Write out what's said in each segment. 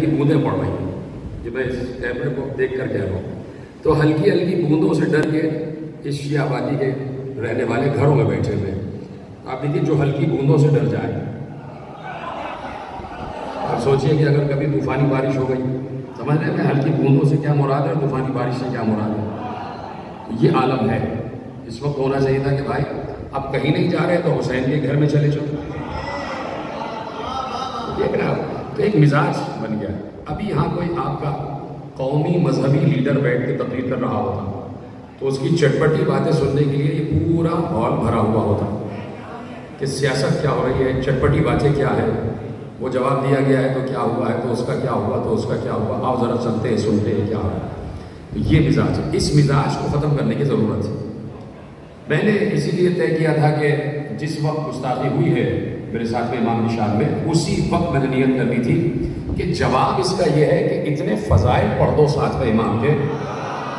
की बूंदें पड़ रही हैं ये मैं इस कैमरे को देख कर कह रहा हूँ। तो हल्की हल्की बूंदों से डर के इस शिया आबादी के रहने वाले घरों में बैठे हुए आप देखिए जो हल्की बूंदों से डर जाए। अब सोचिए कि अगर कभी तूफानी बारिश हो गई, समझ रहे हैं हल्की बूंदों से क्या मुराद है, तूफानी बारिश से क्या मुराद है? तो ये आलम है। इस वक्त होना चाहिए था कि भाई अब कहीं नहीं जा रहे तो हुसैन के घर में चले चलो देख रहे आप तो एक मिजाज बन गया। अभी यहाँ कोई आपका कौमी मजहबी लीडर बैठ के तकरीर कर रहा होता तो उसकी चटपटी बातें सुनने के लिए ये पूरा हॉल भरा हुआ होता। कि सियासत क्या हो रही है, चटपटी बातें क्या है? वो जवाब दिया गया है तो क्या हुआ है तो उसका क्या हुआ तो उसका क्या हुआ? आओ ज़रा चलते हैं, सुनते हैं क्या हुआ तो ये मिजाज है। इस मिजाज को ख़त्म करने की ज़रूरत है। मैंने इसीलिए तय किया था कि जिस वक्त गुस्ताखी हुई है मेरे साथ में इमाम निशान में, उसी वक्त मैंने नियत करनी थी कि जवाब इसका यह है कि इतने फ़जाइल पढ़ दो साथ में इमाम के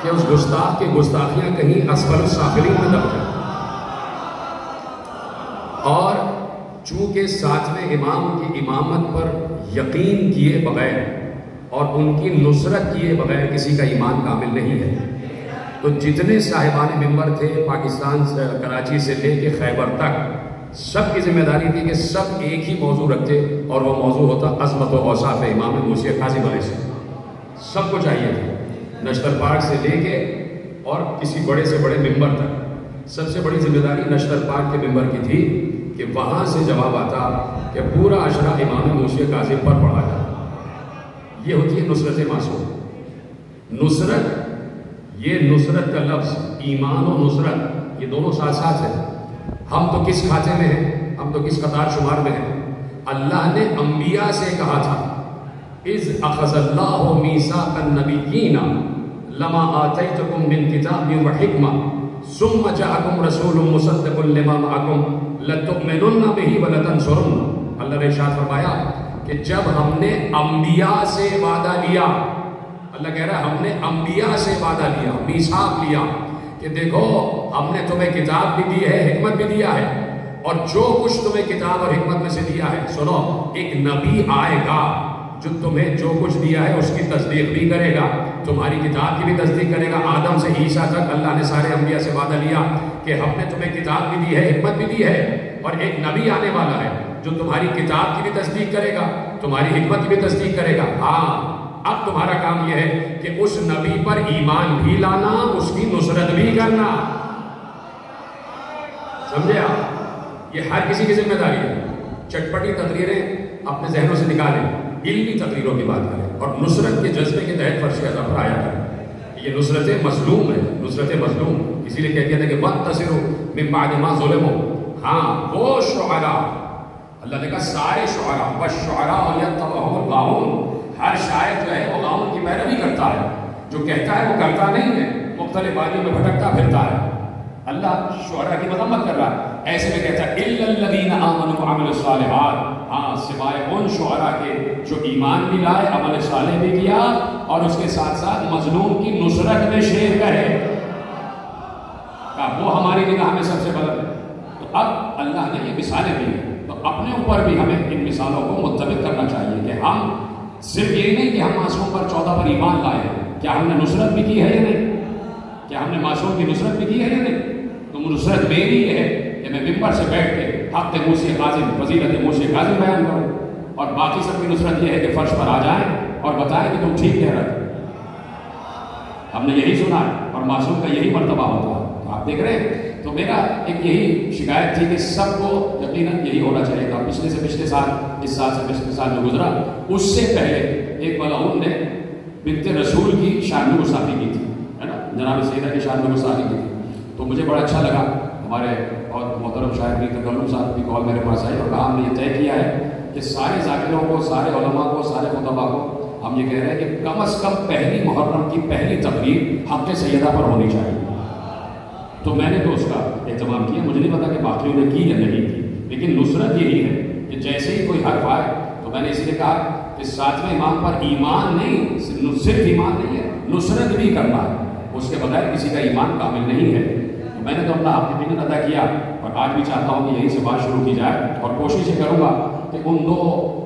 कि उस गुस्ताख की गुस्ताखियाँ कहीं असफल साफिलीन में दब जाए। और चूँकि में इमाम की इमामत पर यकीन किए बगैर और उनकी नुसरत किए बगैर किसी का ईमान कामिल नहीं है तो जितने साहिबान मेंबर थे पाकिस्तान से, कराची से लेके खैबर तक सब की ज़िम्मेदारी थी कि सब एक ही मौजू रखते और वो मौजू होता अजमत औसाफ इमाम मूसी काजिम से सबको चाहिए था। नश्तर पार्क से लेके और किसी बड़े से बड़े मेंबर तक। सबसे बड़ी ज़िम्मेदारी नश्तर पार्क के मेंबर की थी कि वहाँ से जवाब आता कि पूरा अशरा इमाम मूसी काजिम पर पढ़ा जाए ये होती है नुसरत मासूम। नुसरत, ये नुसरत का लफ्ज़, ईमान और नुसरत, ये दोनों साथ साथ है। हम तो किस खाते में हैं? हम तो किस कतार शुमार में हैं? अल्लाह ने अंबिया से कहा था, इज़ कि जब हमने अंबिया से वादा लिया, अल्लाह कह रहा है, हमने अंबिया से वादा लिया, मीसाक लिया कि देखो, हमने तुम्हें किताब भी दी है, हिकमत भी दिया है, और जो कुछ तुम्हें किताब और हिकमत में से दिया है, सुनो, एक नबी आएगा जो तुम्हें जो कुछ दिया है, उसकी तस्दीक भी करेगा। तुम्हारी किताब की भी तस्दीक करेगा। आदम से ईसा तक अल्लाह ने सारे अम्बिया से वादा लिया कि हमने तुम्हें किताब भी दी है, हिकमत भी दी है, और एक नबी आने वाला है जो तुम्हारी किताब की भी तस्दीक करेगा, तुम्हारी हिकमत की भी तस्दीक करेगा। हाँ अब तुम्हारा काम यह है कि उस नबी पर ईमान भी लाना, उसकी नुसरत भी करना। समझे आप? ये हर किसी की ज़िम्मेदारी है। चटपटी तकरीरें अपने जहनों से निकालें, इल्मी तकरीरों की बात करें और नुसरत के जज्बे के तहत फर्श अदा पर आया करें। ये नुसरत मजलूम है, नुसरत मजलूम। इसीलिए कहते हैं कि वक्त तसिर मिम्बादमा जुलम। हो हाँ वो शुरा अल्लाह ने कहा, सारे शुरा बस शुरा गाउन हर शायर जो है वो गाउन की पैरवी करता है। जो कहता है वो करता नहीं है। मुख्तलिफ़ बानियों में भटकता फिरता है। अल्लाह शुरा की मजम्मत कर रहा है। ऐसे में कहता है हाँ सिवाय उन शुरा के जो ईमान भी लाए, अमल साले भी किया और उसके साथ साथ मजलूम की नुसरत में शेर करे। वो हमारी निगाह में सबसे बलंद है। तो अब अल्लाह ने ये मिसालें दी तो अपने ऊपर भी हमें इन मिसालों को मुतबिक करना चाहिए कि हम सिर्फ़ यही नहीं कि हम मासूम पर चौदह पर ईमान लाए क्या हमने नुसरत भी की है या नहीं? क्या हमने मासूम की नुसरत भी की है या नहीं? तो नुसरत मेरी है कि मैं मिम्बर से बैठ के हफ़्ते मूसी काजिम, फजीलत मूसी काजिम बयान करूँ। और बाकी सबकी नुसरत यह है कि फर्श पर आ जाए और बताएँ कि तुम ठीक कह रहे हमने यही सुना है और मासूम का यही मरतबा होता है। तो आप देख रहे हैं? तो मेरा एक यही शिकायत थी कि सबको यकीन यही होना चाहिए पिछले से पिछले साल, इस साल से पिछले साल जो गुजरा, उससे पहले एक मलाउन ने बिनते रसूल की शान गुस्ताखी की थी, है ना? जनाब सैदा की शान गुस्ताखी की थी। तो मुझे बड़ा अच्छा लगा, हमारे और मोहतरम शायर भी तकल्लुम साहब की कॉल मेरे पास आई और कहा, हमने ये तय किया है कि सारे जाकिरों को, सारे उलमा को, सारे खुतबा को हम ये कह रहे हैं कि कम अज़ कम पहली मुहर्रम की पहली तकरीर हफ़्ते सैदा पर होनी चाहिए। तो मैंने तो उसका एहतमाम किया, मुझे नहीं पता कि बाकियों ने की या नहीं की, लेकिन नुसरत यही है कि जैसे ही कोई हर आए तो मैंने इसलिए कहा कि सातवें इमाम पर ईमान नहीं, सिर्फ़ ईमान नहीं है, नुसरत भी करना है उसके बगैर किसी का ईमान कामिल नहीं है। तो मैंने तो अपना मिनत अदा किया, और आज भी चाहता हूँ कि यहीं से बात शुरू की जाए, और कोशिश ये करूँगा कि उन दो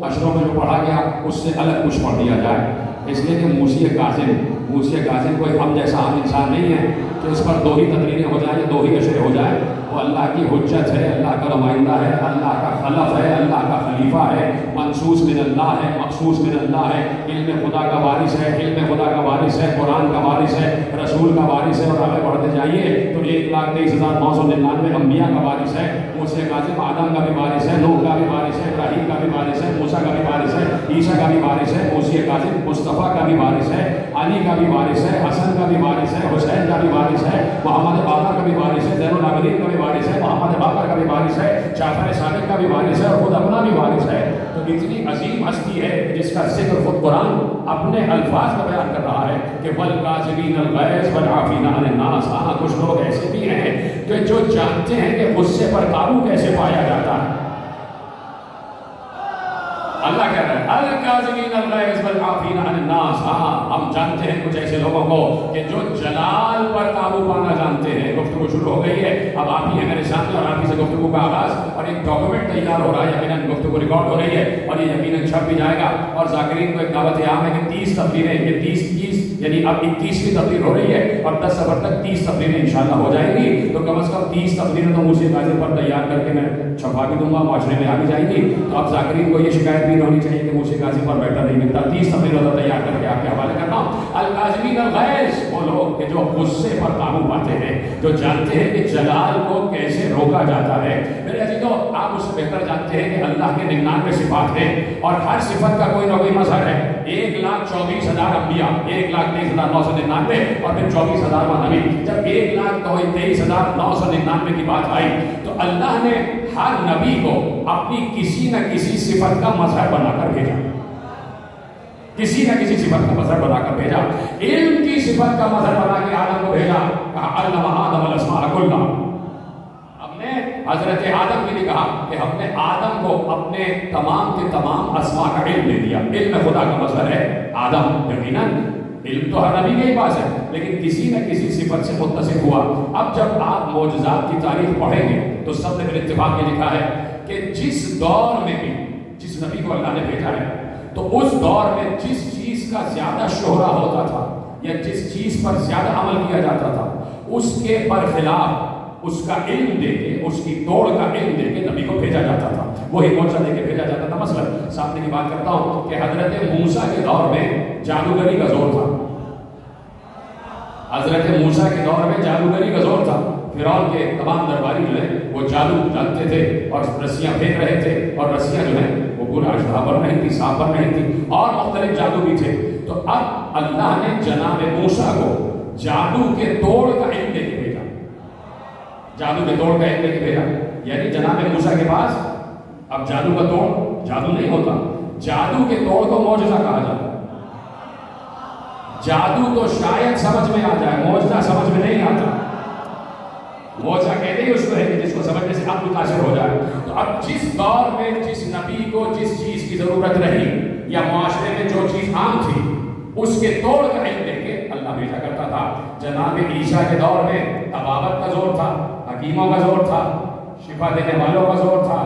अशरों में जो पढ़ा गया, उससे अलग कुछ पढ़ दिया जाए। इसलिए कि मूसी काजिम मूसी काजिम कोई हम जैसा आम इंसान नहीं है कि उस पर दो ही तकरीरें हो जाए दो ही अशरे हो जाए। अल्लाह की हजत है, अल्लाह का नुमाइंदा है, अल्लाह का खलफ है, अल्लाह का खलीफा है। मनसूस मिन अल्लाह है, मखसूस मिन अल्लाह है। इल्म खुदा का वारिस है, इल्म खुदा का वारिस है, कुरान का वारिस है, रसूल का वारिस है। और आगे बढ़ते जाइए तो एक लाख तेईस हज़ार नौ सौ निन्यानवे अम्बिया का वारिस है। मूसे काजिम आदम का भी वारिस है नूह का भी वारिस है इब्राहिम का भी वारिस है मूसा का भी वारिस है ईसा का भी वारिस है मूसी काजिम मुस्तफ़ा का भी वारिस है अली का भी वारिस है हसन का भी वारिस है हुसैन का भी वारिस है मोहम्मद बाबर का भी वारिस है जैन का भी वारिस है मोहम्मद बाबर का भी वारिस है जाफ़र सादिक का भी वारिस है और खुद अपना भी वारिस है तो इतनी अजीम हस्ती है जिसका ज़िक्र खुद कुरान अपने अल्फाज का बयान कर रहा है कि वल काजिबीन अल गैस वल नास। कुछ लोग ऐसे भी हैं कि जो जानते हैं कि गुस्से पर काबू कैसे पाया जाता है। अल्लाह कह रहा है, अल काजिमीन अल हाँ हम जानते हैं कुछ ऐसे लोगों को कि जो जलाल पर काबू पाना जानते हैं। गुफ्तगू शुरू हो गई है। अब आप ही है मेरे सामने और आप ही से गुफ्तगू का आगाज़। और एक डॉक्यूमेंट तैयार हो रहा है, यकीनन गुफ्तगू रिकॉर्ड हो रही है। और ये यकीनन छप भी जाएगा। और जाकरीन को एक दावत आम है कि तीस तस्वीरें ये तीस तीस यानी अब इक्कीसवीं तस्वीर हो रही है और दस सफ़र तक तीस तस्वीरें इंशाल्लाह हो जाएँगी तो कम अज कम तीस तस्वीरें तो मुझे गाजिर पर तैयार करके मैं छपा भी दूँगा, माशरे में आ भी जाएँगी। तो अब जाकिरीन को ये शिकायत भी होनी चाहिए कि मुझे गाजी पर बैठा नहीं मिलता। तीस तस्वीरें तो तैयार करके आपके हवाले करता हूँ। अल काजमीन अल गैस वो लोग कि जो गुस्से पर काबू पाते हैं, जो जानते हैं कि जलाल को कैसे रोका जाता है। तो आप उससे बेहतर जानते हैं कि अल्लाह के निन्यानवे सिफात हैं और हर सिफत का कोई ना कोई मजहर है। एक लाख चौबीस हज़ार अम्बिया एक लाख तेईस हज़ार नौ सौ निन्यानवे और फिर चौबीस हज़ार नबी जब एक लाख तो तेईस हज़ार नौ सौ निन्यानवे की बात आई तो अल्लाह ने हर नबी को अपनी किसी न किसी सिफत का मज़हब बनाकर भेजा। किसी न किसी सिफत का मज़हब बनाकर भेजा। इल्म की सिफत का मज़हब बना के आदम को भेजा। कहा, अल्लाह आदम अलस्मा हमने हज़रत आदम के लिए कहा कि हमने आदम को अपने तमाम के तमाम असमा का इल्म दे दिया। इल्म खुदा का मसला है, आदम यकीनन। इल्म तो हर नबी के ही पास है, लेकिन किसी न किसी सिफत से मुतसिफ हुआ। अब जब आप मोजात की तारीफ़ पढ़ेंगे तो सबने मेरे इतफाक ये लिखा है कि जिस दौर में भी, जिस नबी को अल्लाह ने भेजा है तो उस दौर में जिस चीज़ का ज़्यादा शोहरा होता था, या जिस चीज़ पर ज़्यादा अमल किया जाता था, उसके बरखिलाफ उसका इल्म देके, उसकी तोड़ का इल्म देके नबी को भेजा जाता था। वही मोर्चा देके भेजा जाता था। मसलन, सामने की बात करता हूँ कि हज़रत मूसा के दौर में जादूगरी का ज़ोर था। हज़रत मूसा के दौर में जादूगरी का ज़ोर था। फिर के तमाम दरबारी जो है, वो जादू जानते थे और रस्सियाँ फेंक रहे थे और रस्सियाँ जो है, वो पूरा अशहा पर नहीं थी सांप पर नहीं थी और मुख्तलिफ़ जादू भी थे। तो अब अल्लाह ने जनाब मूसा को जादू के तोड़ का इल्म देके जादू के तोड़ का एक लेके भेजा यानी जनाब मूसा के पास, अब जादू का तोड़ जादू नहीं होता। जादू के तोड़ को मौजूदा कहा जाता जादू तो शायद समझ में आ जाए मौजूदा समझ में नहीं आता। मौजा कहते ही उसको है कि जिसको समझने से आप मुतासर हो जाए। तो अब जिस दौर में, जिस नबी को जिस चीज़ की ज़रूरत रही, या माशरे में जो चीज़ आम थी, उसके तोड़ का इल्म देके अल्लाह भेजा करता था। जनाब ईशा के दौर में तबावत का ज़ोर था। हकीमों का ज़ोर था, शिफा देने वालों का ज़ोर था।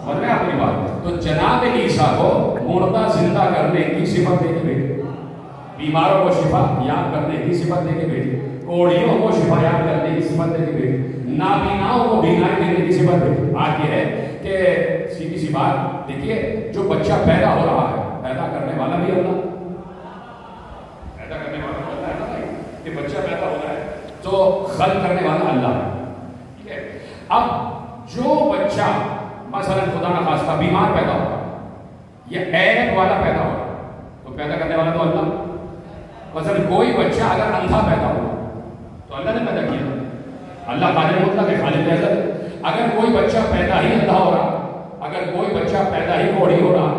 समझ रहे अपनी बात? तो जनाब ईसा को मुर्दा ज़िंदा करने की सिफत देके भेजे। बीमारों को शिफा याद करने की सिफत देके भेजे। कोड़ियों को शिफा याद करने की सिफत देके भेजे। नाबीनाओं को बीनाई देने की सिफत भेजे आज ये है कि सीधी सी बात, देखिए, जो बच्चा पैदा हो रहा है, पैदा करने वाला भी अल्लाह पैदा करने वाला अल्लाह है ना कि बच्चा पैदा हो रहा है तो खल करने वाला अल्लाह है। ठीक है? अब जो बच्चा, मसलन खुदा ना खास्ता, बीमार पैदा होगा या ऐप वाला पैदा होगा तो पैदा करने वाला तो अल्लाह। मसलन कोई बच्चा अगर अंधा पैदा होगा तो अल्लाह ने पैदा किया। अल्लाह कादिर मुतलक है, खालिद अजल अगर कोई बच्चा पैदा ही अंधा हो रहा, अगर कोई बच्चा पैदा ही कोड़ी हो रहा,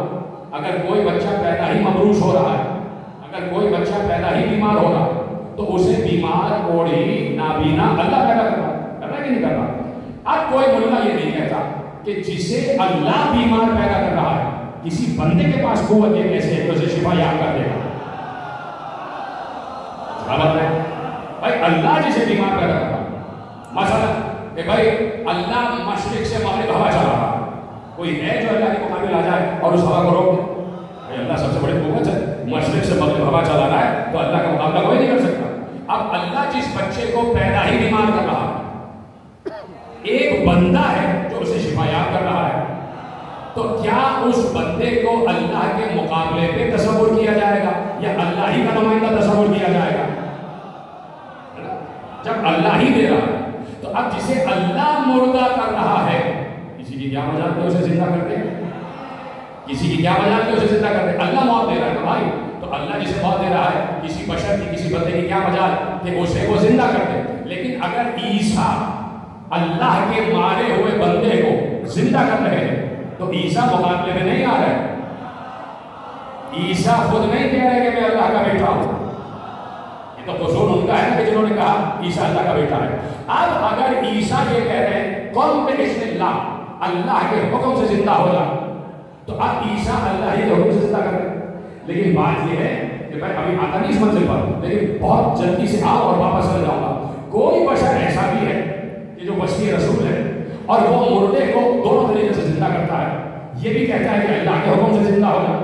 अगर कोई बच्चा पैदा ही मबरूश हो रहा है, अगर कोई बच्चा पैदा ही बीमार हो रहा है तो उसे बीमार ओढ़ी नाबीना अल्लाह पैदा कर रहा कर रहा कि नहीं कर अब कोई मुल्ला ये नहीं कहता कि जिसे अल्लाह बीमार पैदा कर रहा है, किसी बंदे के पास कुत एक ऐसे है उसे शिफा याद कर देगा? है? भाई, अल्लाह जिसे बीमार पैदा कर रहा है। मसला कि भाई, अल्लाह मशरक से मगरब हवा चला रहा कोई है जो अल्लाह के मुकाबले आ जाए और उस हवा को रोक दे? भाई, अल्लाह सबसे बड़े कुवत है। मशरक से मगरब हवा चला रहा है तो अल्लाह का मुकाबला कोई नहीं कर सकता। अब अल्लाह जिस बच्चे को पैदा ही बीमार कर रहा है, एक बंदा है जो उसे शिफायात कर रहा है तो क्या उस बंदे को अल्लाह के मुकाबले पे तस्वुर किया जाएगा, या अल्लाह ही का नुमाइंदा तस्वुर किया जाएगा? जब अल्लाह ही दे रहा है तो अब जिसे अल्लाह मुर्दा कर रहा है की क्या मज़ाक उसे ज़िंदा करते हैं? किसी की क्या मज़ाक के उसे ज़िंदा करते हैं? अल्लाह मौत दे रहा है भाई। तो अल्लाह जिसे मौत दे रहा है, किसी बशर की, किसी बंदे की क्या मज़ाक कि उसे, वो ज़िंदा करते लेकिन अगर ईसा अल्लाह के मारे हुए बंदे को ज़िंदा कर रहे हैं तो ईसा मुकाबले में नहीं आ रहा है। ईसा खुद नहीं कह रहे कि मैं अल्लाह का बेटा हूँ। ये तो कसूर उनका है कि जिन्होंने कहा ईसा अल्लाह का बेटा है। अब अगर ईसा ये कह रहे हैं कौन बिस्मिल्लाह अल्लाह के हुक्म से ज़िंदा हो जा। तो अब ईसा अल्लाह ही हुक्म से ज़िंदा कर लेकिन बात यह है कि भाई अभी आता नहीं इस मंजिल पर, लेकिन बहुत जल्दी से आओ और वापस चले जाऊँगा। कोई बशर ऐसा भी है कि जो बशी रसूल है और वो मुर्दे को दोनों तरीके से ज़िंदा करता है। ये भी कहता है कि अल्लाह के हुक्म से ज़िंदा हो जा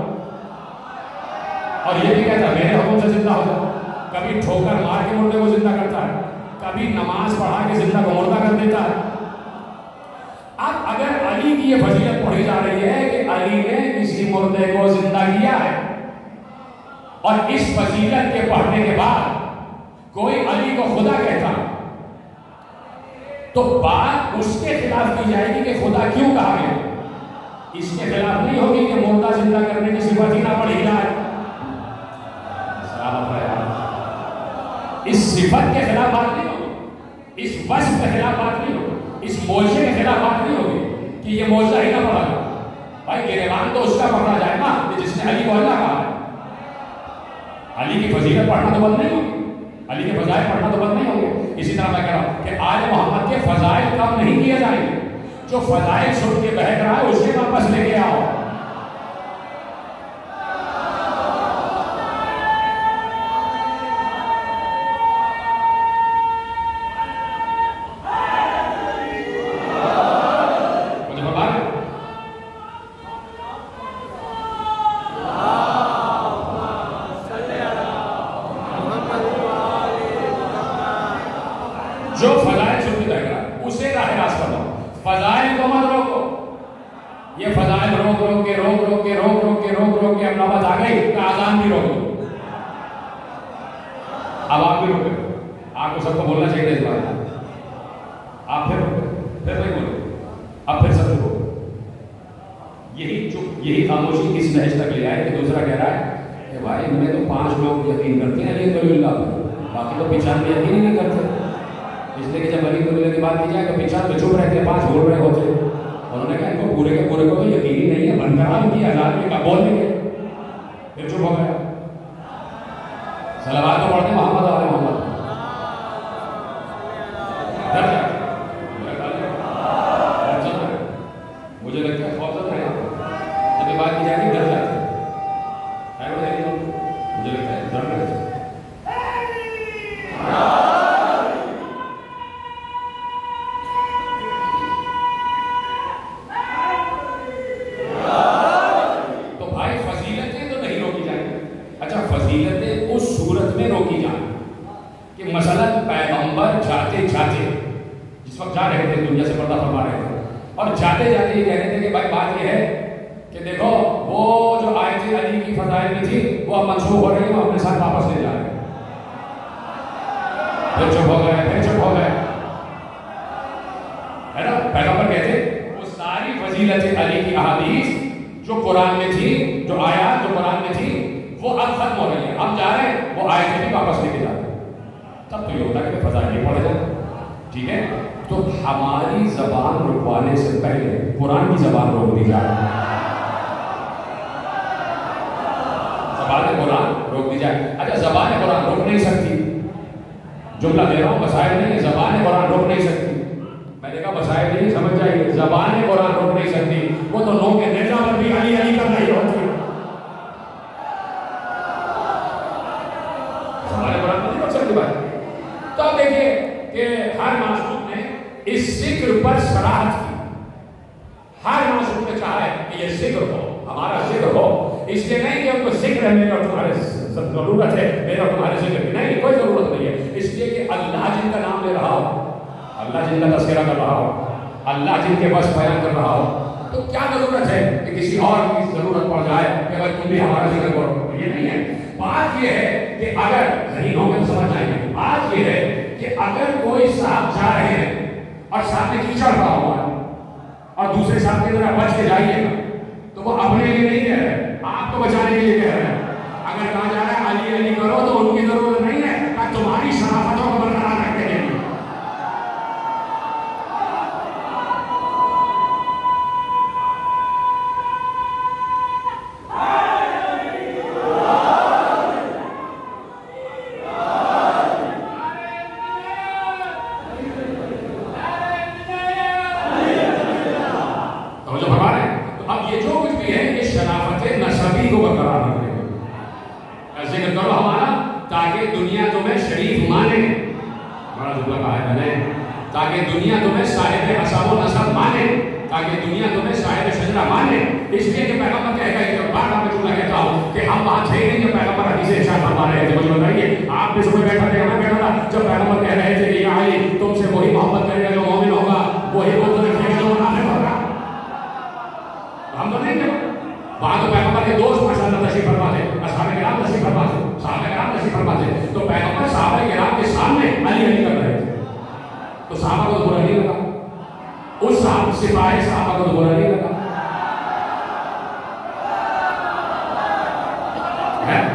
और ये भी कहता है, मेरे हुक्म से ज़िंदा हो जा कभी ठोकर मार के मुर्दे को ज़िंदा करता है, कभी नमाज़ पढ़ा के ज़िंदा को मुर्दा कर देता है। अब अगर अली की ये फजीलत पढ़ी जा रही है कि अली ने किसी मुर्दे को ज़िंदा किया है। और इस फजीलत के पढ़ने के बाद कोई अली को खुदा कहता। तो बात उसके खिलाफ की जाएगी कि खुदा क्यों कहा गया? इसके खिलाफ नहीं होगी कि मुर्दा ज़िंदा करने की सिफत ही ना पढ़ी जाए इस सिफत के खिलाफ बात नहीं होगी। इस वस्फ के खिलाफ बात नहीं होगी। इस मोजे के खिलाफ बात नहीं होगी। कि ये मोजा ही ना पड़ा भाई गिरेबान तो उसका पकड़ा जाए ना जिसने अली को अल्लाह कहा अली की फजीलत पढ़ना तो बंद नहीं होगी। अली के फजाइल पढ़ना तो बंद नहीं होंगे। इसी तरह मैं कह रहा हूँ कि आज मोहम्मद के फजाइल कम नहीं किए जाएँगे। जो फजाइल सुन के बहक रहा है उसे वापस लेके आओ जो फजाइल सुन के रहेगा उसे राह रास्ता दो फजाइल को मत रोको ये फजाइल रोक रोक के रोक रोक के रोक रोक के रोक रोक के अब नौबत आ गई तो आजान भी रोक दो अब आप भी रोके आपको सबको बोलना चाहिए इस बात आप फिर फिर नहीं बोलो अब फिर सब रोको यही चुप यही खामोशी किस नहज तक ले आए कि दूसरा कह रहा है कि भाई इनमें तो पाँच लोग यकीन करते हैं अली तो बाकी तो पिछानवे यकीन ही नहीं करते इसलिए कि जब अली दुल्ले की बात की जाए तो पीछा तो चुप रहते पाँच बोल रहे होते उन्होंने कहा इनको पूरे के पूरे को तो यकीन ही नहीं है बनकर उनकी आज़ाद में फिर चुप हो गए फिर चुप हो गए है ना पैगंबर कहते वो सारी फजीलत अली की अहादीस जो कुरान में थी, जो आयात जो कुरान में थी, वो अब खत्म हो रही है। अब जा रहे हैं, वो आयतें भी वापस लेके जाते तब तो ये होता कि फजाइल पढ़े जाए ठीक है? तो हमारी जबान रुकवाने से पहले कुरान की जबान रोक दी जाए। जबान कुरान रोक दी जाए। अच्छा जबान कुरान रोक नहीं सकती। जुमला दे रहा हूँ मसाइल नहीं है जबान कुरान रोक नहीं सकती। मैंने कहा मसाइल नहीं, समझ जाइए, जबान कुरान रोक नहीं सकती। वो तो लोग के नेता पर भी अली अली कर नहीं होती तो अब देखिए कि हर मासूम ने इस ज़िक्र पर सराहत की। हर मासूम ने इसलिए नहीं कि उनको ज़िक्र है, मेरे तुम्हारे ज़रूरत है, मेरे तुम्हारे ज़िक्र की नहीं, कोई ज़रूरत नहीं है। इसलिए कि अल्लाह जिनका नाम ले रहा हो, अल्लाह जिनका तस्करा कर रहा हो, अल्लाह जिनके बस बयान कर रहा हो तो क्या ज़रूरत है कि किसी और की ज़रूरत पड़ जाए कि अगर तुम भी हमारा ज़िक्र करो? ये नहीं है। बात यह है कि अगर होंगे तो समझ आएँगे बात यह है कि अगर कोई साहब जा रहे हैं और सामने कीचड़ पड़ा हुआ है और दूसरे साहब की तरह बच के जाइएगा तो वो अपने लिए नहीं रहे आपको बचाने के लिए कह रहे है। अगर कहा जा रहा है, अली अली करो तो उनकी ज़रूरत नहीं है तुम्हारी शराफतों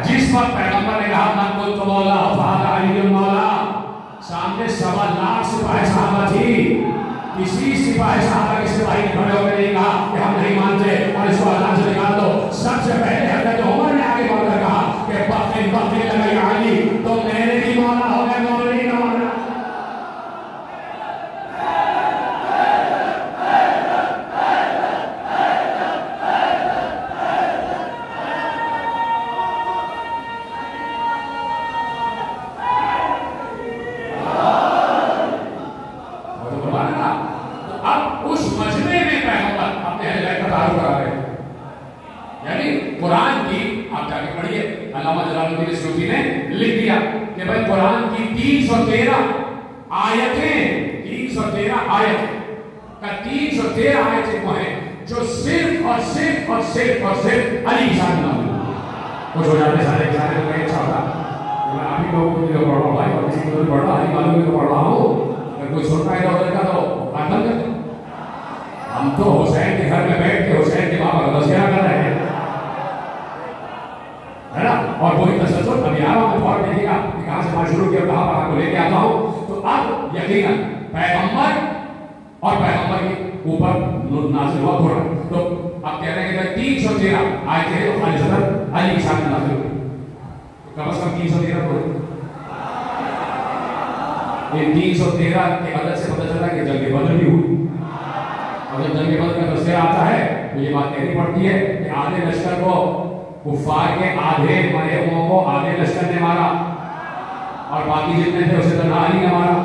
जिस वक्त पैगंबर ने कहा ना कोई तो मौला फाला मौला। सामने सवा लाख सिपाही साहबा थी किसी सिपाही साहबा के सिपाही खड़े होकर नहीं कहा कि हम नहीं मानते और इसको अल्लाह से निकाल दो। सबसे पहले हमने तो उमर ने आगे बढ़कर कहा कि बकरी बकरी लगाई सौ तेरह आयतें तीन सौ तेरह आयत। का तीन सौ तेरह आयतें वो है, जो सिर्फ़ और सिर्फ़ और सिर्फ़ और सिर्फ़ अली कुछ हो जाते सारे नहीं अच्छा होता। मैं आप ही लोगों को जो तो पढ़ रहा हूँ भाई, और किसी को पढ़ रहा हूँ पढ़ रहा हूँ। अगर कोई है उधर का तो कर हम तो हुसैन के घर में बैठ के हुसैन के का कर रहे हैं। है ना? और वही अभी आ रहा हूँ फॉर्म विकास शुरू किया, कहा पर आपको लेके आता हूँ। तो अब यकीन पैगंबर और पैगंबर के ऊपर नाजिल हुआ थोड़ा तो आप कह रहे हैं तीन सौ तेरह आए थे तो खाली सदर अली के सामने नाजिल हुए। तो कम अज कम तीन सौ तेरह थोड़े ये तीन सौ तेरह के मदद से पता चला कि जंग बदल भी हुई और जब जंग बदल में तस्वीर आता है तो ये बात कहनी पड़ती है कि आधे लश्कर को कुफार के आधे मरे को आधे लश्कर ने मारा। और बाकी जितने थे उसे तो ना ही हमारा।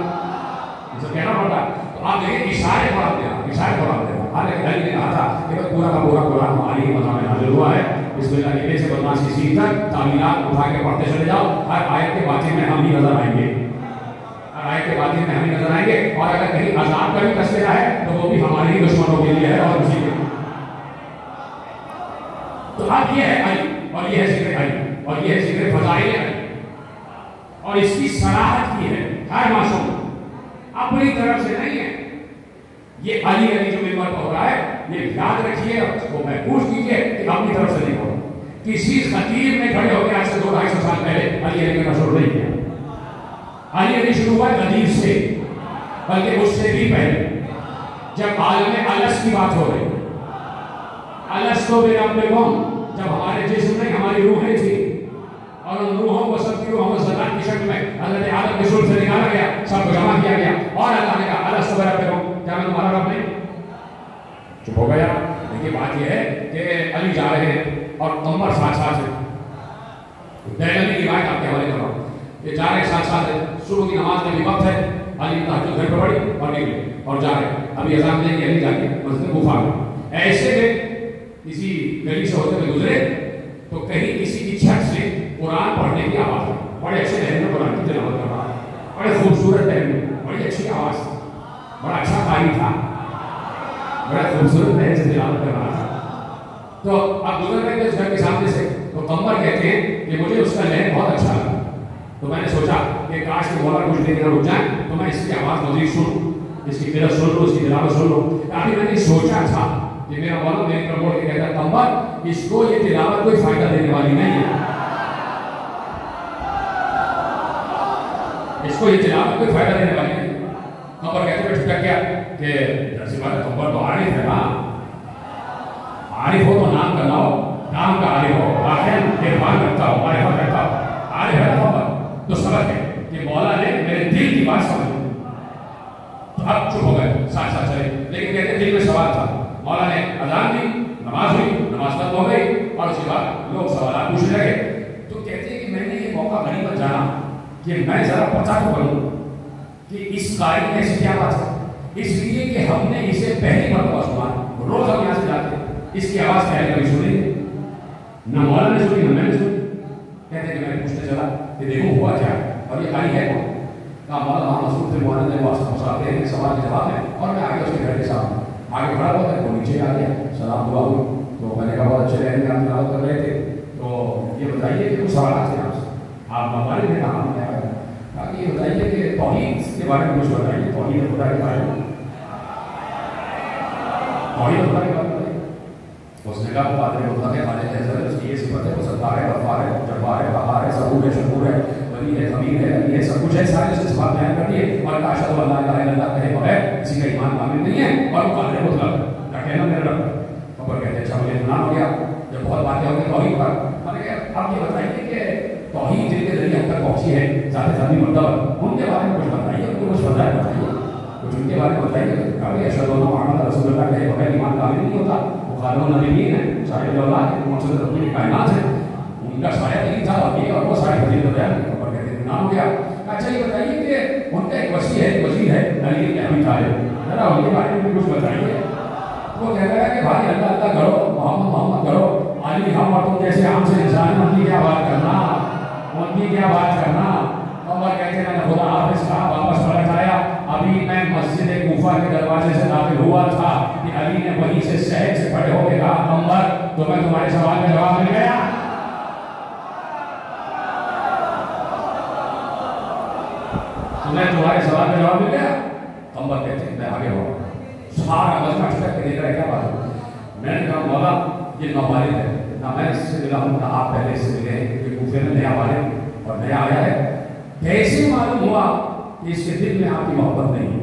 उसे कहना पड़ता तो आप देखिए इशारे पर आप देना इशारे पर आप देना अरे अली ने कहा था कि पूरा का पूरा कुरान हमारे ही मज़ा में हाजिर हुआ है। इसमें अकेले से बदमाश की सीख तक तामीलात उठा के पढ़ते चले जाओ। हर आयत के बातचीत में हम ही नज़र आएँगे। आए के बाद में हम ही नज़र आएँगे। और अगर कहीं आज़ाद का भी तस्करा है तो वो भी हमारे ही दुश्मनों के लिए है और उसी के तो आप ये है अली और ये है ज़िक्र अली और ये है ज़िक्र फजाइल है और इसकी सराहत की है। हर मासूम अपनी तरफ़ से नहीं है। ये अली अली जो मेंबर हो रहा है, ये याद रखिए वो महसूस कीजिए कि अपनी तरफ़ से नहीं हो किसी खतीब ने खड़े होकर आज से दो ढाई सौ साल पहले अली अली का मशहूर नहीं किया। अली अली शुरू हुआ नदीर से, बल्कि उससे भी पहले। जब हाल में अलस की बात हो रही। अलस तो मेरा कौन जब हमारे जिसम नहीं हमारी रूह है और उन रूहों को सबकी रूहों को सलाम की शक्ल में अल्लाह ने आदम के सूर से निकाला गया सब जमा किया गया। और अल्लाह ने कहा, अल्लाह अलग सबर करो क्या मैं तुम्हारा रब नहीं? चुप हो गया। देखिए, बात ये है कि अली जा रहे हैं और उमर साथ साथ है। दैनिक की बात आपके हवाले करो ये जा रहे साथ साथ है। सुबह की नमाज़ में भी वक्त है। अली तहज घर पर पड़ी और निकले और जा रहे अभी अजान देंगे अली जाके मस्जिद गुफा में। ऐसे में किसी गली से होते हुए गुजरे तो कहीं किसी की छत से कुरान पढ़ने की आवाज़। बड़े अच्छे लहर में कुरान की तिलावत कर रहा बड़े खूबसूरत लहर में, बड़ी अच्छी आवाज़। बड़ा अच्छा कारी था। बड़ा खूबसूरत लहर से तिलावत कर रहा था। तो अब गुजर रहे थे उस घर के सामने से तो कम्बर कहते हैं कि मुझे उसका लहर बहुत अच्छा लगा। तो मैंने सोचा कि काश के मौला कुछ देर रुक जाए तो मैं इसकी आवाज़ मजीद सुनूं। इसकी मेरा सुन लो, इसकी तिलावत सुन लो। अभी मैंने सोचा था कि मेरा मौला मेरे के कहता कम्बर इसको ये तिलावत कोई फ़ायदा देने वाली नहीं है। इसको ये तिलावत कोई फ़ायदा देने वाली नहीं कम्बर कहते बैठ क्या क्या कि दरअसल बात कम्बर तो आरिफ है ना आरिफ हो तो नाम का लाओ नाम का आरिफ हो आखिर निर्माण करता हो मारिफत करता हो आरिफ है ना तो सबक है कि मौला ने मेरे दिल की बात समझ तो अब चुप हो गए साथ साथ चले लेकिन कहते दिल में सवाल था मौला ने अजान दी नमाज़ हुई नमाज़ खत्म हो गई और उसके बाद लोग सवाल पूछने लगे तो कहते हैं कि मैंने ये मौका गनीमत जाना कि मैं जरा पता तो करूँ कि इस कारी में ऐसी क्या बात है। इसलिए कि हमने इसे पहली मरतबा सुना रोज हम यहाँ से जाते इसकी आवाज़ पहले कभी सुनी? न मौला ने सुनी, न मैंने सुनी। कहते कि मैंने पूछने चला कि देखो हुआ क्या और ये कारी है कौन? कहा मौला वहाँ मसूद थे, मौलाना ने मुसाफे हैं सवाल के जवाब है और मैं आगे उसके घर के सामने। आगे खड़ा हुआ था, वो नीचे आ गया। सलाम, दुआ हुई। तो मैंने कहा, बहुत अच्छे रहने आप कर रहे थे। तो ये बताइए कि कुछ सवाल थे आपसे आप हमारे में कहा कि ये बताइए कि तोहीद के बारे में कुछ बताइए तोहीद खुदा के बारे में तोहीद खुदा के बारे में उसने कहा है होता है खालिद है, सर। उसकी ये सिफत है, वो सत्तार है गफ्फार है जब्बार है, बहार है सबूर है, शकूर है वली है खमीर है, अली है, सब कुछ है। सारे उसने बात बयान कर दिए। और कहा, अशहदु अल्ला इलाहा इल्लल्लाह कहे बगैर किसी का ईमान कामिल नहीं है। और वो कादिर मुतलक का कहना मेरा रब खबर कहते अच्छा मुझे इत्मीनान हो गया। जब बहुत बातें हो गई तौहीद पर। मैंने आप ये बताइए कि तौहीद जिनके ज़रिए हम तक पहुँची है। जाते जाती मतलब उनके बारे में कुछ बताइए, उनको कुछ बताए बताइए। कुछ उनके बारे में बताइए कभी अशहदु अल्ला मोहम्मद रसूलुल्लाह कहे बगैर ईमान कामिल नहीं होता। खादम नबीन है, सारे औलाद है मकसद रसूल कायनात है। उनका साया नहीं था, और ये और वो सारी फजीलत बयान और कहते हैं नाम हो गया। अच्छा ये बताइए कि उनका एक वसी है वज़ीर है अली के अभी तालिब जरा उनके बारे में कुछ बताइए। वो कह रहा है कि, भाई, अल्लाह अल्लाह करो, मोहम्मद मोहम्मद करो। अली हम और तुम जैसे हमसे इंसान उनकी क्या बात करना? उनकी क्या बात करना? और कहते हैं खुदा हाफिज कहा, वापस पलट आया। अभी मैं मस्जिद गुफा के दरवाजे से दाखिल हुआ था कि अली ने वहीं से सहज से खड़े होकर कहा अंबर तो मैं तुम्हारे सवाल का जवाब मिल गया? तुम्हें तुम्हारे सवाल का जवाब मिल गया। अंबर कहते हैं, मैं आगे हो सारा मजमा ठटक के देख रहा है, क्या बात मैंने कहा, मौला, ये नौवालिद है। ना मैं इससे मिला हूँ, ना आप पहले इससे मिले हैं। गुफे में नया वालिद और नया आया है। कैसे मालूम हुआ कि इसके दिल में आपकी मोहब्बत नहीं।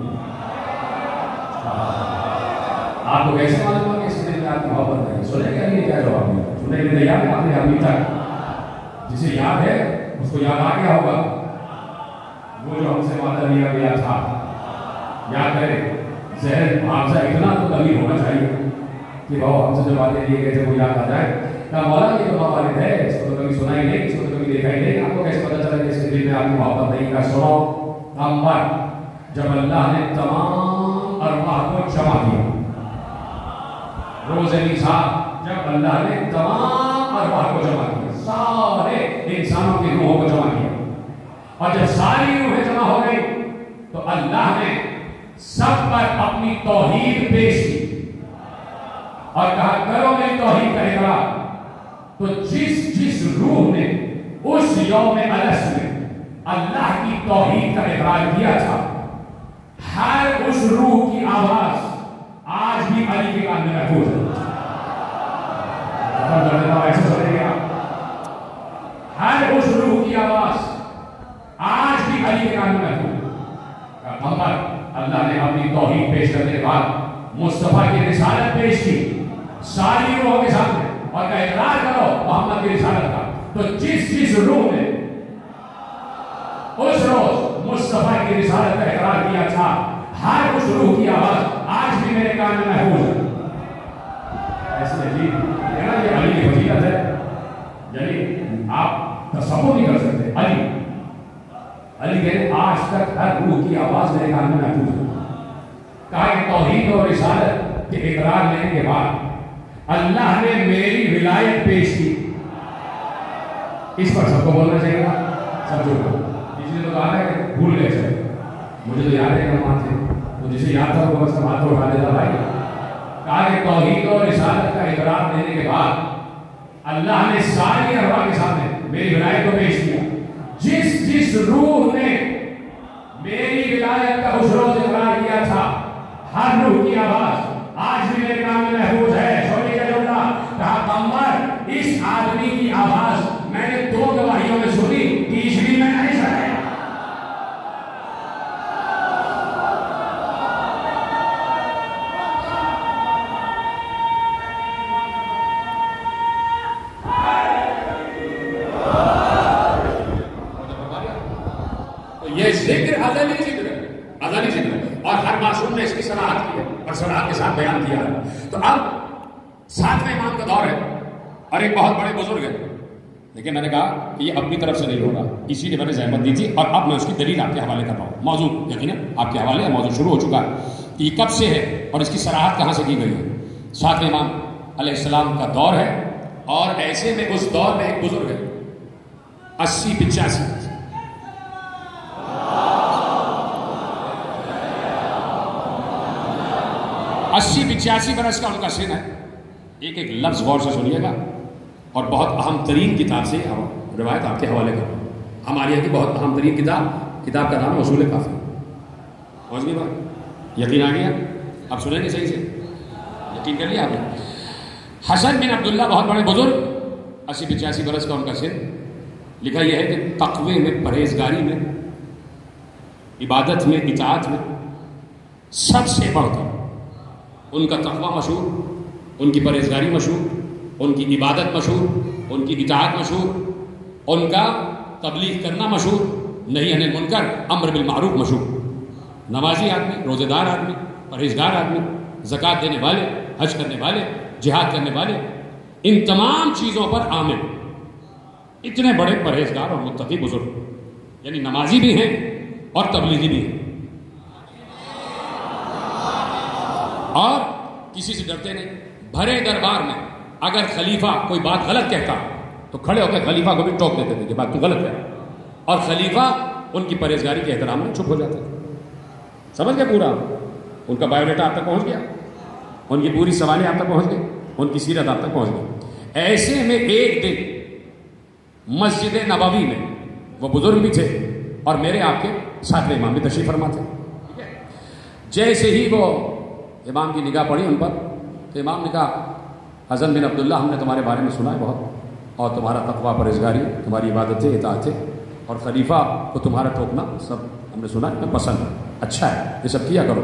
आपको कैसे मालूम हुआ कि इसके दिल में आपकी मोहब्बत नहीं? सुनेगा ये क्या जवाब दिया? के लिए याद आपने अभी तक। जिसे याद है, उसको याद आ गया होगा। वो जो हमसे वादा लिया गया था, याद करें जहर, आपसे इतना तो कभी होना चाहिए कि भाव हमसे जो बातें लिए गए थे, वो याद आ जाए। क्या मौला ये तो वालिद है इसको तो कभी सुना ही नहीं, इसको तो कभी देखा ही नहीं। आपको कैसे पता चला कि इसके दिल में आपकी मोहब्बत नहीं? का सुनो। नंबर, जब अल्लाह ने तमाम अरवाह को जमा किया। रोज निशा जब अल्लाह ने तमाम अरवाह को जमा किया। सारे इंसानों की रूहों को जमा किया। और जब सारी रूहें जमा हो गई तो अल्लाह ने सब पर अपनी तौहीद पेश की। और कहा, करो मेरी तौहीद का इकरार तो जिस जिस रूह ने उस यौम अलस में अल्लाह की तौहीद का इकरार किया था, हर उस रूह की आवाज़ आज भी अली के कान में महफूज है। हर उस रूह की आवाज़ आज भी अली के कान में महफूज है। अल्लाह ने अपनी तौहीद पेश करने के बाद मुस्तफ़ा की रिसालत पेश की, सारी रूहों के सामने और का इकरार करो, मोहम्मद की रिसालत का। तो जिस जिस रूह ने उस रोज मुस्तफ़ा की रिसालत का इकरार किया था, हर उस रूह की आवाज़, आज भी मेरे कान में महफूज है। ऐसे है ना ये अली की फजीलत है। यानी आप तस्वुर नहीं कर सकते, अली। अली कहते आज तक हर रूह की आवाज़ मेरे कान में महफूज है। कहा कि तौहीद और रिसालत के इकरार लेने के बाद अल्लाह ने मेरी विलायत पेश की। इस पर सबको बोलना चाहिए सब चुप इसलिए तो कहा है कि भूल गए सर मुझे तो याद है वहाँ थे। तो जिसे याद था वो बस हाथ उठा देता भाई। कहा कि तौहीद और रिसालत का इकरार देने के बाद अल्लाह ने सारी अरवा के सामने मेरी विलायत को पेश किया। जिस जिस रूह ने मेरी विलायत का उस रोज इकरार किया था, हर रूह की आवाज़, आज भी मेरे काम में महफूज है छोटी का जुमला कहा कमर इस आदमी की आवाज़ मैंने दो गवाहियों में सुनी तीसरी में नहीं सुनाया तो ये ज़िक्र अदली ज़िक्र है अदली ज़िक्र है और हर मासूम ने इसकी सराहत की है और सराहत के साथ बयान किया है तो अब सातवें इमाम का दौर है और एक बहुत बड़े बुज़ुर्ग है कहा कि ये अपनी तरफ़ से नहीं होगा। इसीलिए मैंने जहमत दी थी और अब मैं उसकी दलील आपके हवाले कर रहा हूँ। मौजू यकीन आपके हवाले मौजू शुरू हो चुका है। कि ये कब से है और इसकी सराहत कहाँ से की गई है? सातवें इमाम अलैहिस्सलाम का दौर है और ऐसे में उस दौर में एक बुज़ुर्ग है। अस्सी पिचासी। अस्सी पिचासी बरस का उनका सिन है। एक एक लफ्ज गौर से सुनिएगा। और बहुत अहम तरीन किताब से रिवायत आपके हवाले कर हमारे यहाँ की बहुत अहम तरीन किताब किताब का नाम वसूल काफ़ी। पहुँच गई बात। यकीन आ गया? आप सुनेंगे सही से? यकीन कर लिया आपने? हसन बिन अब्दुल्ला बहुत बड़े बुज़ुर्ग अस्सी पिचासी बरस का उनका सिर। लिखा यह है कि तकवे में, परहेजगारी में, इबादत में इतात में सबसे बढ़कर उनका तकवा मशहूर, उनकी परहेजगारी मशहूर उनकी इबादत मशहूर, उनकी इतात मशहूर, उनका तबलीग करना मशहूर, नहीं अनिल मुनकर, अम्र बिल मारूफ मशहूर। नमाजी आदमी, रोज़ेदार आदमी, परहेजगार आदमी, ज़क़़त देने वाले, हज करने वाले, जिहाद करने वाले, इन तमाम चीज़ों पर आमिर। इतने बड़े परहेजगार और मुत्तकी बुज़ुर्ग, यानी नमाजी भी हैं और तबलीगी भी हैं। और किसी से डरते नहीं, भरे दरबार में अगर खलीफा कोई बात गलत कहता तो खड़े होकर खलीफा को भी टोक देते थे कि बात तू गलत है। और खलीफा उनकी परहेजगारी के एहतराम में चुप हो जाते थे। समझ गए पूरा? उनका बायोडाटा आप तक पहुँच गया। उनकी पूरी सवालें आप तक पहुँच गई। उनकी सीरत आप तक पहुँच गई। ऐसे में एक दिन मस्जिद नबावी में वो बुज़ुर्ग भी थे और मेरे आपके सातवें इमाम भी तशरीफ़ फरमा थे जैसे ही वो इमाम की निगाह पड़ी उन पर तो इमाम ने कहा हजन बिन अब्दुल्ला हमने तुम्हारे बारे में सुना है बहुत। और तुम्हारा तकवा परहेजगारी तुम्हारी इबादतें इतातें और खलीफा को तुम्हारा ठोकना सब हमने सुना है पसंद अच्छा है, ये सब किया करो।